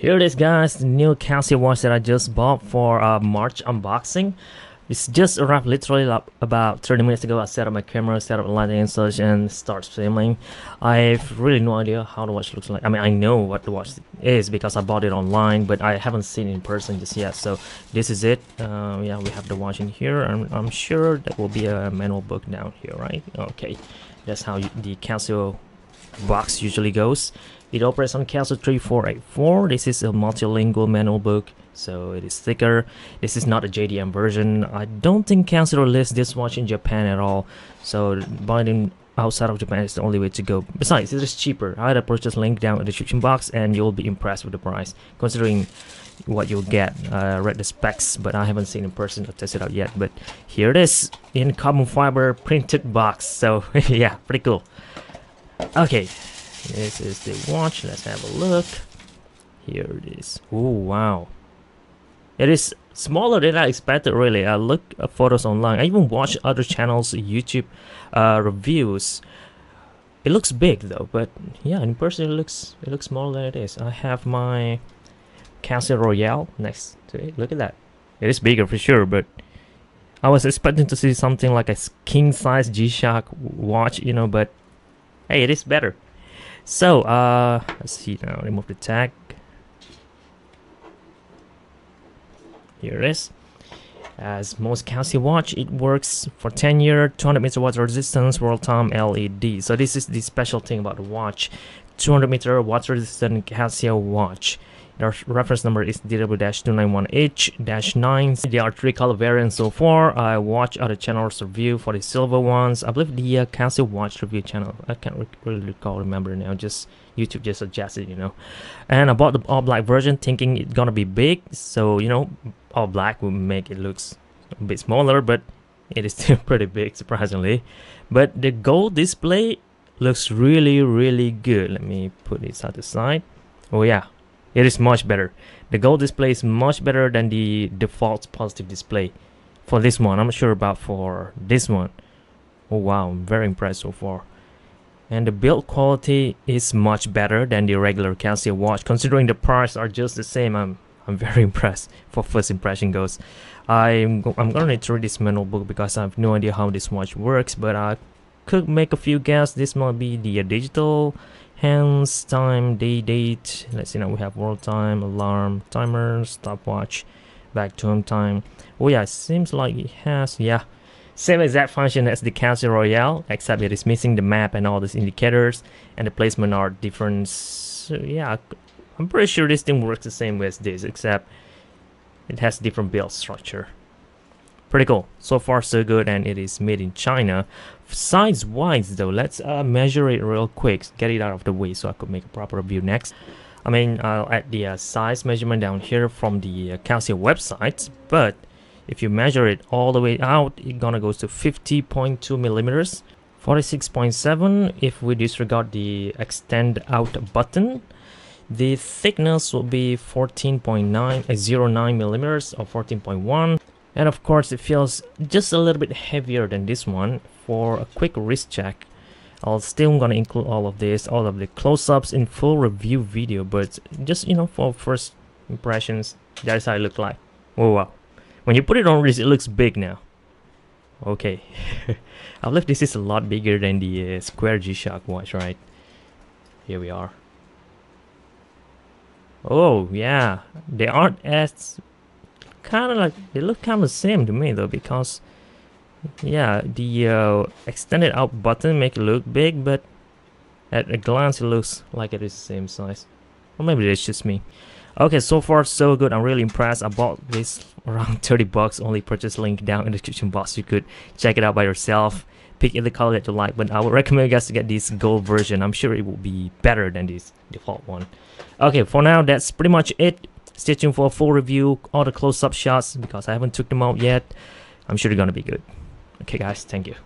Here it is guys, the new Casio watch that I just bought for uh, March unboxing. It's just arrived literally like about 30 minutes ago. I set up my camera, set up lighting and such and start filming. I have really no idea how the watch looks like. I mean, I know what the watch is because I bought it online, but I haven't seen it in person just yet. So this is it. Uh, yeah, we have the watch in here. I'm, I'm sure that will be a manual book down here, right? Okay, that's how you, the Casio box usually goes. It operates on Casio 3484. This is a multilingual manual book so it is thicker. This is not a JDM version. I don't think Casio lists this watch in Japan at all so buying outside of Japan is the only way to go. Besides it is cheaper. I had a purchase link down in the description box and you'll be impressed with the price considering what you'll get. I read the specs but I haven't seen in person or tested out yet. But here it is in carbon fiber printed box. So yeah pretty cool okay this is the watch let's have a look here it is oh wow it is smaller than I expected really. I look at photos online. I even watch other channels YouTube uh, reviews. It looks big though, but yeah, in person it looks it looks smaller than it is. I have my Casio Royale next to it. Look at that. It is bigger for sure, but I was expecting to see something like a king size G-Shock watch, you know, but hey, it is better. So, uh, let's see now, remove the tag. Here it is. As most Casio watch, it works for 10 year, 200 meter water resistance, world time LED. So this is the special thing about the watch. 200 meter water resistant Casio watch. Their reference number is DW-291H-9. There are three color variants so far. I watched other channels review for the silver ones. I believe the uh, Casio watch review channel. I can't re really recall, remember now. Just YouTube just suggested, you know. And I bought the all black version thinking it's gonna be big. So, you know, all black will make it looks a bit smaller, but it is still pretty big, surprisingly. But the gold display looks really, really good. Let me put this out the side. Oh yeah, it is much better. The gold display is much better than the default positive display for this one. I'm not sure about for this one. Oh wow, I'm very impressed so far. And the build quality is much better than the regular Casio watch. Considering the parts are just the same, I'm I'm very impressed for first impression goes. I'm I'm gonna need to read this manual book because I have no idea how this watch works, but I could make a few guess. This might be the uh, digital hands time day date. Let's see now we have world time alarm timer stopwatch back to home time. Oh yeah it seems like it has yeah. Same exact function as the Casio Royale except it is missing the map and all these indicators and the placement are different. So yeah I'm pretty sure this thing works the same way as this except it has different build structure pretty cool. So far so good and it is made in China. Size wise though let's uh, measure it real quick. Get it out of the way so I could make a proper review next. I mean I'll add the uh, size measurement down here from the uh, Casio website but if you measure it all the way out it gonna goes to 50.2 millimeters. 46.7 if we disregard the extend out button the thickness will be 14.9 09 millimeters or 14.1 and of course it feels just a little bit heavier than this one for a quick wrist check. I'll still gonna include all of this all of the close-ups in full review video but just you know for first impressions that's how it look like. Oh wow. When you put it on wrist it looks big now. Okay. I believe this is a lot bigger than the uh, square G-Shock watch right? Here we are. Oh yeah. They aren't as kind of like they look kind of the same to me though because yeah the uh, extended out button make it look big but at a glance it looks like it is the same size. Or maybe it's just me. Okay so far so good. I'm really impressed. I bought this around 30 bucks. Only purchase link down in the description box. You could check it out by yourself. Pick the color that you like but i would recommend you guys to get this gold version. I'm sure it will be better than this default one. Okay for now that's pretty much it Stay tuned for a full review, all the close-up shots, because I haven't took them out yet. I'm sure they're gonna be good. Okay guys, thank you.